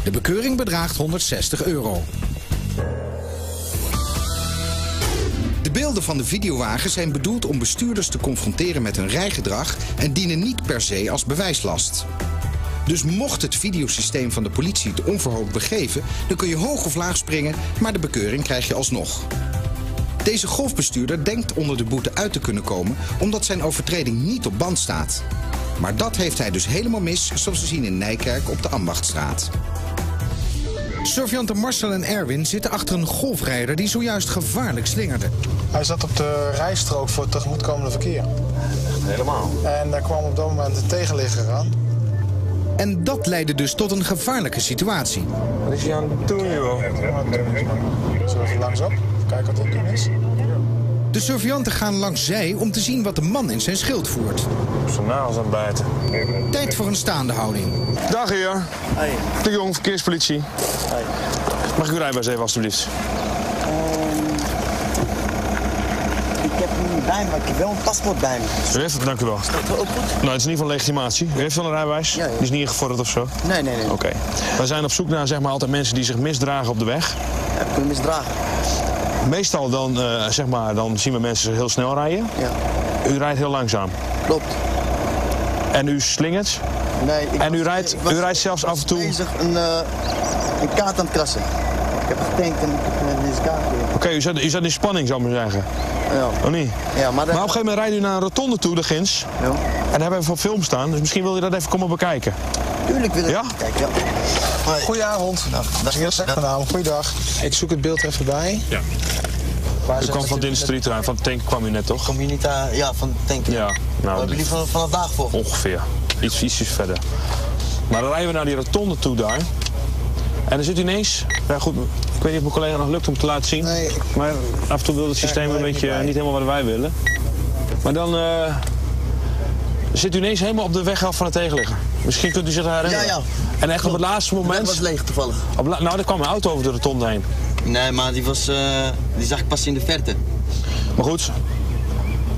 De bekeuring bedraagt 160 euro. De beelden van de videowagen zijn bedoeld om bestuurders te confronteren met hun rijgedrag en dienen niet per se als bewijslast. Dus mocht het videosysteem van de politie het onverhoopt begeven, dan kun je hoog of laag springen, maar de bekeuring krijg je alsnog. Deze golfbestuurder denkt onder de boete uit te kunnen komen omdat zijn overtreding niet op band staat. Maar dat heeft hij dus helemaal mis, zoals we zien in Nijkerk op de Ambachtstraat. Surveillanten Marcel en Erwin zitten achter een golfrijder die zojuist gevaarlijk slingerde. Hij zat op de rijstrook voor het tegemoetkomende verkeer. Helemaal. En daar kwam op dat moment de tegenligger aan. En dat leidde dus tot een gevaarlijke situatie. Wat is hij aan het doen, joh? Zullen we even langsop? Kijken wat het doen is. De surveillanten gaan langs zij om te zien wat de man in zijn schild voert. Zijn nagels aan het bijten. Tijd voor een staande houding. Dag heer. De Jong, verkeerspolitie. Mag ik uw rijbewijs even alstublieft? Ik heb hem niet bij me, maar ik heb wel een paspoort bij me. U heeft het, dank u wel. Is dat ook goed? Nou, het is in ieder geval legitimatie. U heeft wel een rijbewijs? Ja, ja. Die is niet ingevorderd of zo? Nee, nee, nee. Oké. Wij zijn op zoek naar zeg maar, altijd mensen die zich misdragen op de weg. Heb ik hem misdragen? Meestal dan, eh, zeg maar, dan zien we mensen heel snel rijden. Ja. U rijdt heel langzaam. Klopt. En u slingert. Nee, ik En u was- rijdt, was- u rijdt zelfs af en toe. bezig een, eh, een kaart aan het krassen. Ik heb getankt en ik heb deze kaart weer. Oké, u, zat, u zat in spanning, zou ik maar zeggen. Ja. Of niet? Ja, maar, Maar op een gegeven moment rijdt u naar een rotonde toe, de Gins. Ja. En daar hebben we voor film staan. Dus misschien wil je dat even komen bekijken. Tuurlijk wil ik Ja? kijken. Ja. Hoi. Goedenavond. Dag. Heel slecht vanavond. Goeiedag. Ik zoek het beeld er even bij. Ja. Waar U kwam van industrieterrein, van de tank kwam u net, toch? Kom je niet aan? Ja, van tanken. Ja, Waar nou, hebben jullie van, van vandaag voor? ongeveer. Iets, ietsjes verder. Maar dan rijden we naar die rotonde toe daar. En dan zit u ineens... Ja goed, ik weet niet of mijn collega nog lukt om te laten zien. Maar af en toe wil het systeem een beetje niet helemaal wat wij willen. Maar dan eh, zit u ineens helemaal op de weghelft van het tegenligger. Misschien kunt u zich herinneren. Ja, ja. En echt op het laatste moment... Dat was leeg toevallig. Op la- nou, er kwam een auto over de rotonde heen. Nee, maar die, was, eh, die zag ik pas in de verte. Maar goed,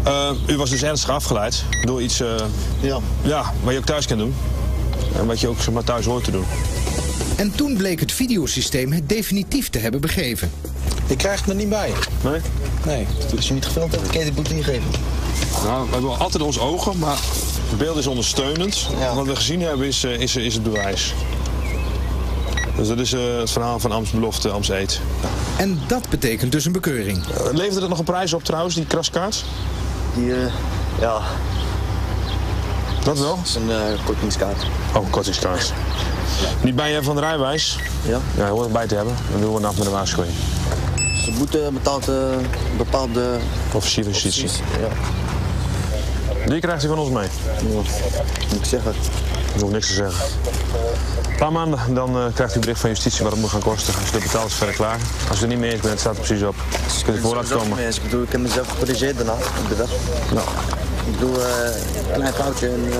eh, u was dus ernstig afgeleid door iets Ja. ja, wat je ook thuis kan doen. En wat je ook zeg maar, thuis hoort te doen. En toen bleek het videosysteem het definitief te hebben begeven. Je krijgt me niet bij. Nee? Nee. Als je niet gefilmd hebt, kan je de boete niet geven. Nou, we hebben altijd onze ogen, maar het beeld is ondersteunend. Wat we gezien hebben is, eh, is, is het bewijs. Dus dat is eh, het verhaal van Amstbelofte, Amst Eet. En dat betekent dus een bekeuring. Uh, leverde dat nog een prijs op trouwens, die kraskaart? Die, eh, ja. Dat wel? Dat is een eh, kortingskaart. Oh, kortingskaart. Niet bij je van de rijwijs? Ja. Ja, hoort erbij te hebben. Dan doen we een af met een waarschuwing. De boete betaalt uh, bepaalde... Officier van justitie. Ja. Die krijgt u van ons mee. Ja. Moet ik zeggen. Ik hoef niks te zeggen. Een paar maanden, dan uh, krijgt u bericht van justitie wat het moet gaan kosten. Als u dat betaalt, is het verder klaar. Als u het niet mee eens bent, staat er precies op. Dus kunt u vooruit komen. Ik bedoel, ik heb mezelf gecorrigeerd daarna op de weg. Nou. Ik doe uh, een klein foutje en uh,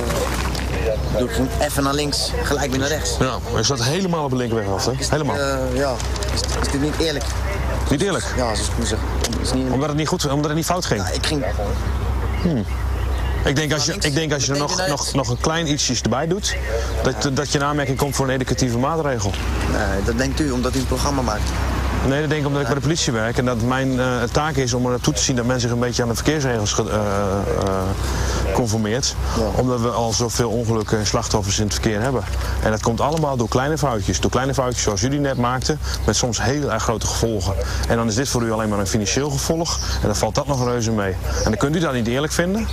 doe ik even naar links, gelijk weer naar rechts. Ja, maar je staat helemaal op de linkerweg hè? Helemaal. Uh, ja, is, is dit niet eerlijk? Niet eerlijk? Ja, zoals ik moet zeggen. Is niet omdat, het niet goed, omdat het niet fout ging? Ja, ik ging... Hmm. Ik denk als je, ik denk als je er nog, nog, nog een klein ietsjes erbij doet, dat, dat je in aanmerking komt voor een educatieve maatregel. Nee, dat denkt u omdat u een programma maakt. Nee, dat denk ik omdat ik bij de politie werk en dat mijn uh, taak is om er toe te zien dat men zich een beetje aan de verkeersregels uh, uh, conformeert. Ja. Omdat we al zoveel ongelukken en slachtoffers in het verkeer hebben. En dat komt allemaal door kleine foutjes. Door kleine foutjes zoals jullie net maakten, met soms heel erg grote gevolgen. En dan is dit voor u alleen maar een financieel gevolg en dan valt dat nog reuze mee. En dan kunt u dat niet eerlijk vinden.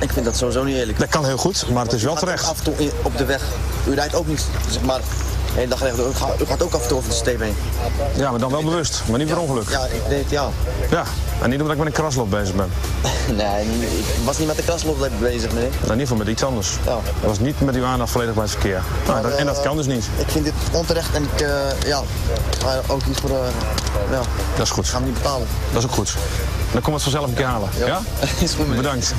Ik vind dat sowieso niet eerlijk. Dat kan heel goed, maar het is wel terecht. Af en toe op de weg. U rijdt ook niet, zeg maar. Dag recht. U gaat, u gaat ook af en toe over het systeem heen. Ja, maar dan wel bewust, maar niet per ongeluk. Ja, ik deed ja. Ja, en niet omdat ik met een kraslop bezig ben. nee, ik was niet met de kraslop bezig, nee. Nou, in ieder geval met iets anders. Ja. Was niet met uw aandacht volledig bij het verkeer. Nou, dat, en dat kan dus niet. Ik vind dit onterecht en ik, uh, ja, maar ook iets voor, uh, ja. Dat is goed. Ik ga hem niet betalen. Dat is ook goed. Dan kom het vanzelf een keer halen. Ja? ja? is goed. Bedankt.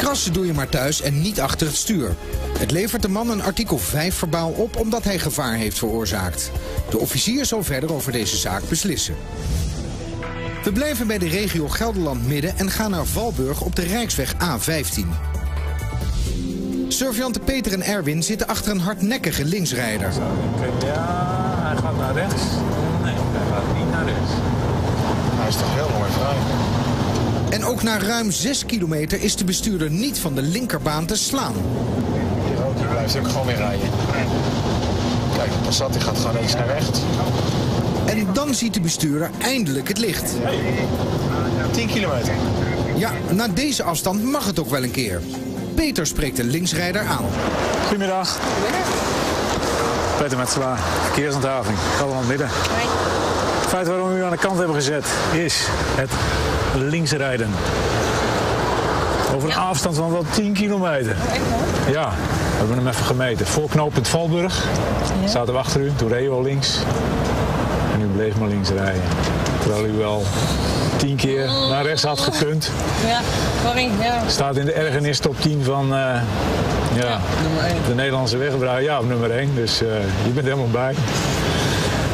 Krassen doe je maar thuis en niet achter het stuur. Het levert de man een artikel 5 verbaal op omdat hij gevaar heeft veroorzaakt. De officier zal verder over deze zaak beslissen. We blijven bij de regio Gelderland Midden en gaan naar Valburg op de Rijksweg A15. Surveillanten Peter en Erwin zitten achter een hardnekkige linksrijder. Ja, hij gaat naar rechts. Nee, hij gaat niet naar rechts. Hij is toch heel mooi vrij. En ook na ruim 6 kilometer is de bestuurder niet van de linkerbaan te slaan. Die rood die blijft ook gewoon weer rijden. Kijk, de Passat die gaat gewoon eens naar rechts. En dan ziet de bestuurder eindelijk het licht. 10 kilometer. Ja, na deze afstand mag het ook wel een keer. Peter spreekt de linksrijder aan. Goedemiddag. Peter Metselaar, verkeershandhaving, Gelderland Midden. Het feit waarom we u aan de kant hebben gezet is het linksrijden. Over een afstand van wel 10 kilometer. Ja, we hebben hem even gemeten. Voor knooppunt Valburg zaten we achter u, toen al links. En u bleef maar links rijden. Terwijl u wel 10 keer naar rechts had gekund. Ja, sorry. Ja. Staat in de ergernis top 10 van eh, ja, de Nederlandse weggebruik. Ja, op nummer 1. Dus eh, je bent helemaal bij.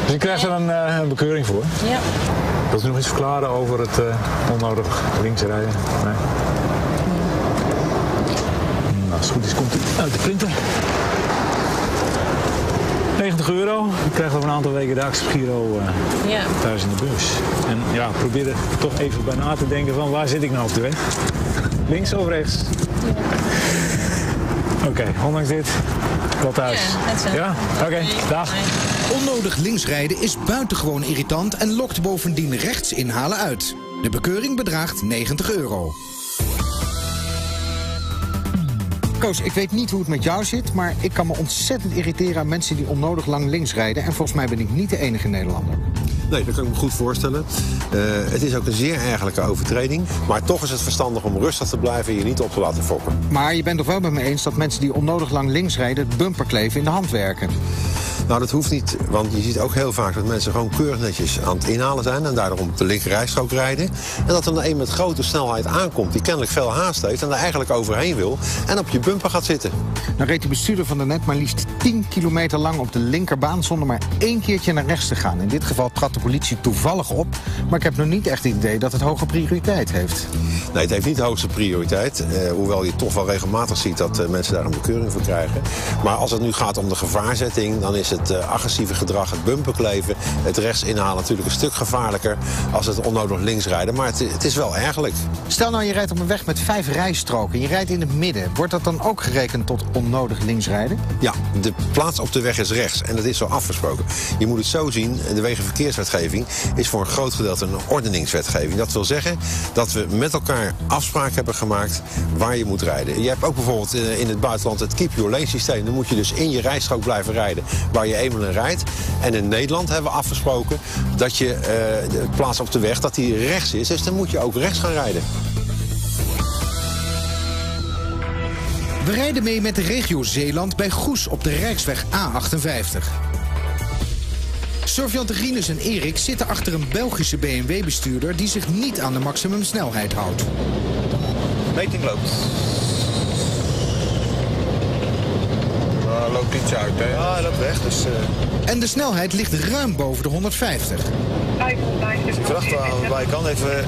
Dus je krijgt er een, eh, een bekeuring voor. Ja. Wilt u nog iets verklaren over het eh, onnodig links rijden? Nee? Nou, als het goed is, komt het uit de printer. 90 euro. U krijgt over een aantal weken de Giro eh Ja. thuis in de bus. En ja, probeer er toch even bij na te denken van waar zit ik nou op de weg? Links of rechts? Oké, ondanks dit, wel thuis. Ja. Ja? Oké, dag. Onnodig linksrijden is buitengewoon irritant en lokt bovendien rechts inhalen uit. De bekeuring bedraagt 90 euro. Koos, ik weet niet hoe het met jou zit, maar ik kan me ontzettend irriteren aan mensen die onnodig lang links rijden. En volgens mij ben ik niet de enige Nederlander. Nee, dat kan ik me goed voorstellen. Eh, het is ook een zeer ergelijke overtreding. Maar toch is het verstandig om rustig te blijven en je niet op te laten fokken. Maar je bent toch wel met me eens dat mensen die onnodig lang links rijden het bumperkleven in de hand werken? Nou, dat hoeft niet, want je ziet ook heel vaak dat mensen gewoon keurig netjes aan het inhalen zijn... en daardoor op de linkerrijstrook rijden. En dat er dan een met grote snelheid aankomt die kennelijk veel haast heeft... en daar eigenlijk overheen wil en op je bumper gaat zitten. Dan reed de bestuurder van de net maar liefst 10 kilometer lang op de linkerbaan zonder maar één keertje naar rechts te gaan. In dit geval trad de politie toevallig op, maar ik heb nog niet echt het idee dat het hoge prioriteit heeft. Nee, het heeft niet de hoogste prioriteit. eh, hoewel je toch wel regelmatig ziet dat eh, mensen daar een bekeuring voor krijgen. Maar als het nu gaat om de gevaarzetting, dan is het eh, agressieve gedrag, het bumperkleven, het rechts inhalen natuurlijk een stuk gevaarlijker als het onnodig links rijden. Maar het, het is wel ergelijk. Stel nou je rijdt op een weg met vijf rijstroken, je rijdt in het midden. Wordt dat dan ook gerekend tot onnodig linksrijden? Ja, de plaats op de weg is rechts en dat is zo afgesproken. Je moet het zo zien, de wegenverkeerswetgeving is voor een groot gedeelte een ordeningswetgeving. Dat wil zeggen dat we met elkaar afspraken hebben gemaakt waar je moet rijden. Je hebt ook bijvoorbeeld eh, in het buitenland het keep your lane systeem. Dan moet je dus in je rijstrook blijven rijden waar je eenmaal in rijdt. En in Nederland hebben we afgesproken dat je eh, de plaats op de weg dat die rechts is. Dus dan moet je ook rechts gaan rijden. We rijden mee met de regio Zeeland bij Goes op de Rijksweg A58. Surfiant Rinus en Erik zitten achter een Belgische BMW-bestuurder die zich niet aan de maximumsnelheid houdt. Meting loopt. Nou, loopt iets uit, hè? Ja, loopt weg, dus... En de snelheid ligt ruim boven de 150. De vrachtwagen waarbij kan even...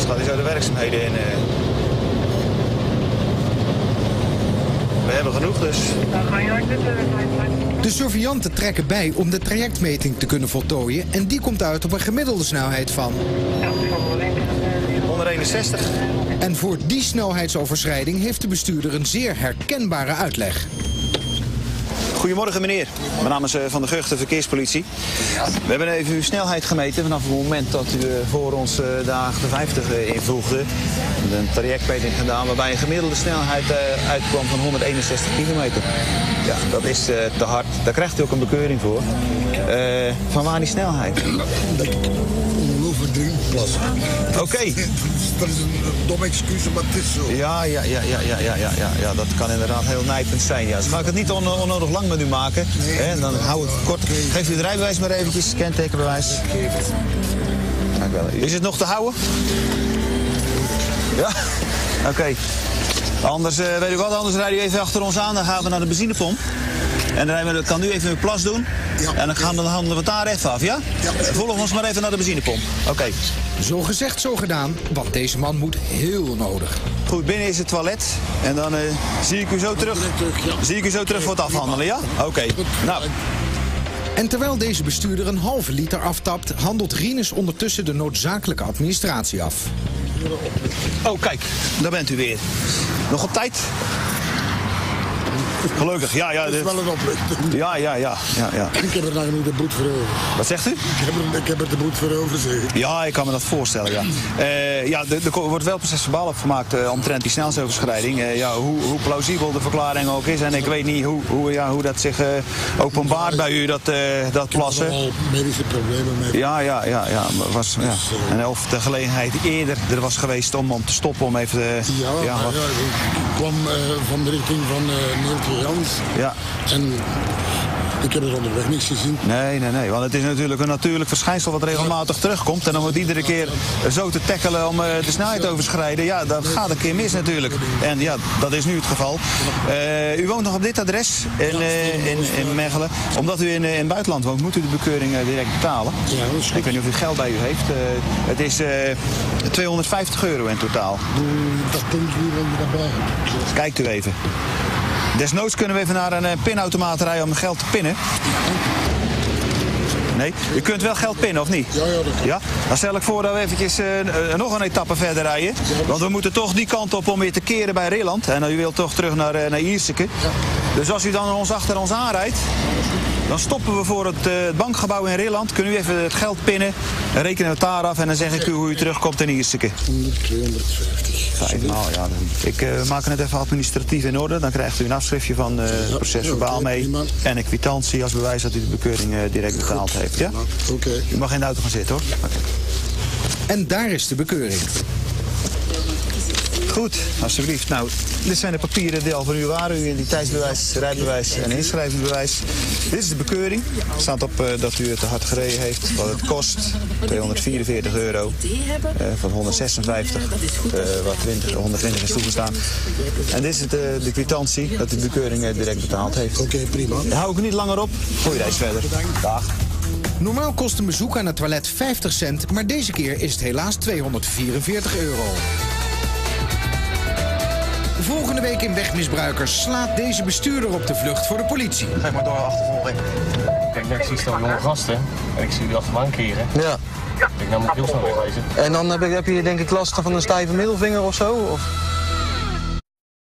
Schat hij zo de werkzaamheden in. eh. We hebben genoeg, dus... De surveillanten trekken bij om de trajectmeting te kunnen voltooien... en die komt uit op een gemiddelde snelheid van... 161. En voor die snelheidsoverschrijding heeft de bestuurder een zeer herkenbare uitleg. Goedemorgen meneer, mijn naam is eh, Van der Gucht, de verkeerspolitie. We hebben even uw snelheid gemeten vanaf het moment dat u eh, voor ons eh, de 58 eh, invoegde. Een trajectmeting gedaan waarbij een gemiddelde snelheid uitkwam van 161 kilometer. Ja, dat is te hard. Daar krijgt u ook een bekeuring voor. Eh, van waar die snelheid? Oké. Dat is een dom excuus, maar het is zo. Ja, ja, ja, ja, ja, ja, ja, ja, dat kan inderdaad heel nijpend zijn. Ja. Dus ga ik het niet onnodig lang met u maken. Hè? Dan hou het kort. Geef u het rijbewijs maar eventjes, kentekenbewijs. Is het nog te houden? Ja? Oké. Anders, eh, weet u wat, anders rijden u even achter ons aan. Dan gaan we naar de benzinepomp. En dan kan u even uw plas doen. En dan gaan we, dan handelen we het daar even af, ja? Volg ons maar even naar de benzinepomp. Oké. Zo gezegd, zo gedaan, want deze man moet heel nodig. Goed, binnen is het toilet. En dan eh, zie ik u zo terug. Zie ik u zo terug voor het afhandelen, ja? Oké. Nou, En terwijl deze bestuurder een halve liter aftapt... handelt Rinus ondertussen de noodzakelijke administratie af. Oh, kijk, daar bent u weer. Nog op tijd? Gelukkig, ja. ja Dat is dit- wel een opluchting. Ja, ja, ja. ja, ja. Ik heb er nagenoeg de boet voor over. Wat zegt u? Ik heb er, ik heb er de boet voor over, zeg ik. Ja, ik kan me dat voorstellen, ja. Eh, ja, er, er wordt wel precies verbaal op gemaakt eh, omtrent die snelheidsoverschrijding. Eh, ja, hoe, hoe plausibel de verklaring ook is. En ik weet niet hoe, hoe, ja, hoe dat zich openbaart bij u, dat, dat plassen. al medische problemen mee. Ja, ja, ja, ja. Was, ja. En of de gelegenheid eerder er was geweest om, om te stoppen, om even... Ja, ja, maar wat- ja, ik kwam eh, van de richting van eh Neeltje Jans. ja. En ik heb er onderweg niks gezien. Nee, nee, nee. Want het is natuurlijk een natuurlijk verschijnsel wat regelmatig terugkomt. En om het iedere keer zo te tackelen om eh, de snelheid te overschrijden, ja, dat gaat een keer mis natuurlijk. En ja, dat is nu het geval. Eh, u woont nog op dit adres in, eh, in, in Mechelen. Omdat u in, in het buitenland woont, moet u de bekeuring direct betalen. Ik weet niet of u geld bij u heeft. Het is eh, 250 euro in totaal. Dat komt je daarbij hebt. Kijkt u even. Desnoods kunnen we even naar een eh, pinautomaat rijden om geld te pinnen. Nee, u kunt wel geld pinnen, of niet? Ja, ja, dat kan. Ja? Dan stel ik voor dat we eventjes eh, eh, nog een etappe verder rijden. Want we moeten toch die kant op om weer te keren bij Rilland. En u wilt toch terug naar, naar Ierseke. Dus als u dan ons achter ons aanrijdt, dan stoppen we voor het, eh, het bankgebouw in Rilland. Kunnen u even het geld pinnen, dan rekenen we het daar af en dan zeg ik u hoe u terugkomt in Ierseke. 250. Vijfmaal, ja. Ik eh, maak het even administratief in orde. Dan krijgt u een afschriftje van eh, het proces verbaal mee. En een kwitantie als bewijs dat u de bekeuring direct betaald heeft. Ja? Oké. U mag in de auto gaan zitten hoor. En daar is de bekeuring. Goed, alsjeblieft. Nou, dit zijn de papieren die al van u waren. Uw identiteitsbewijs, rijbewijs en inschrijvingsbewijs. Dit is de bekeuring. Er staat op eh, dat u het te hard gereden heeft. Wat het kost, 244 euro. eh, van 156, eh, wat 20, 120 is toegestaan. En dit is het, eh, de kwitantie dat u de bekeuring direct betaald heeft. Oké, prima. Hou ik niet langer op. Goeie reis verder. Dag. Normaal kost een bezoek aan het toilet 50 cent, maar deze keer is het helaas 244 euro. Volgende week in Wegmisbruikers slaat deze bestuurder op de vlucht voor de politie. Geef maar door achtervolging. Kijk, ik zie stel jonge gasten en ik zie jullie achter me aankeren. Ja. Ik denk, nou moet ik heel snel wegwezen. En dan heb, ik, heb je denk ik last van een stijve middelvinger of zo? Of?